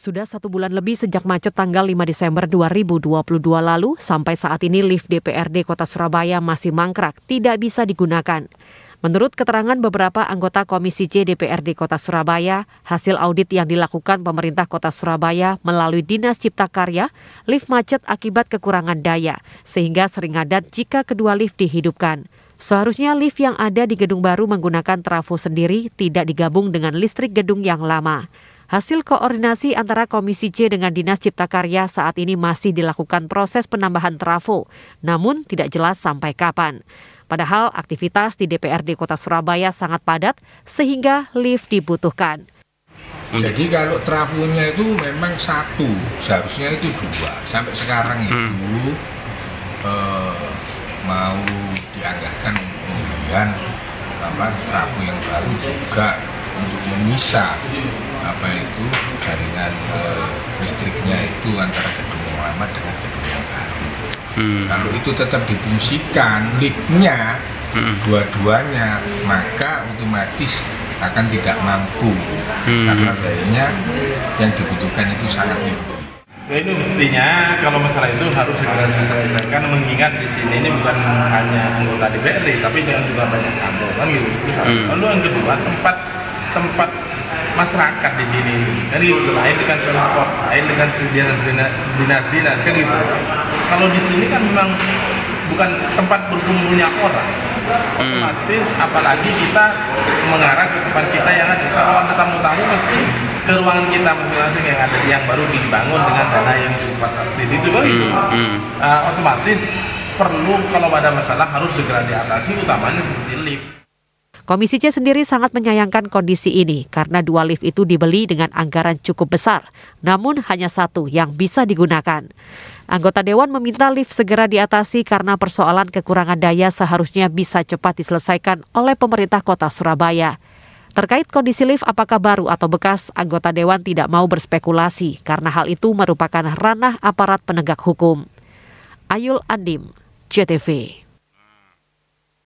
Sudah satu bulan lebih sejak macet tanggal 5 Desember 2022 lalu, sampai saat ini lift DPRD Kota Surabaya masih mangkrak, tidak bisa digunakan. Menurut keterangan beberapa anggota Komisi C DPRD Kota Surabaya, hasil audit yang dilakukan pemerintah Kota Surabaya melalui Dinas Cipta Karya, lift macet akibat kekurangan daya, sehingga sering ngadat jika kedua lift dihidupkan. Seharusnya lift yang ada di gedung baru menggunakan trafo sendiri, tidak digabung dengan listrik gedung yang lama. Hasil koordinasi antara Komisi C dengan Dinas Cipta Karya saat ini masih dilakukan proses penambahan trafo, namun tidak jelas sampai kapan. Padahal aktivitas di DPRD Kota Surabaya sangat padat sehingga lift dibutuhkan. Jadi kalau trafonya itu memang satu, seharusnya itu dua. Sampai sekarang itu hmm. eh, mau dianggarkan untuk pembelian apa trafo yang baru juga untuk memisah apa itu jaringan uh, listriknya itu antara gedung yang lama dengan gedung yang baru. Hmm. Kalau itu tetap difungsikan liftnya hmm. dua-duanya, maka otomatis akan tidak mampu hmm. karena dayanya yang dibutuhkan itu sangat tinggi. Nah, ini mestinya kalau masalah itu harus segera diselesaikan mengingat di sini ini bukan hanya anggota DPRD tapi juga banyak kantor kan gitu. Hmm. Lalu yang kedua tempat tempat masyarakat di sini. Kan gitu lain dengan pemkot lain dengan dinas dinas dinas kan gitu. Kalau di sini kan memang bukan tempat berkumpulnya orang. Hmm. otomatis apalagi kita mengarah ke tempat kita yang ada. Kalau ada tamu-tamu mesti ke ruangan kita masing-masing yang ada yang baru dibangun dengan dana yang di situ kan gitu. Hmm. uh, otomatis perlu kalau ada masalah harus segera diatasi utamanya seperti lift Komisi C sendiri sangat menyayangkan kondisi ini karena dua lift itu dibeli dengan anggaran cukup besar, namun hanya satu yang bisa digunakan. Anggota Dewan meminta lift segera diatasi karena persoalan kekurangan daya seharusnya bisa cepat diselesaikan oleh pemerintah kota Surabaya. Terkait kondisi lift apakah baru atau bekas, anggota Dewan tidak mau berspekulasi karena hal itu merupakan ranah aparat penegak hukum. Ayul Andim, JTV.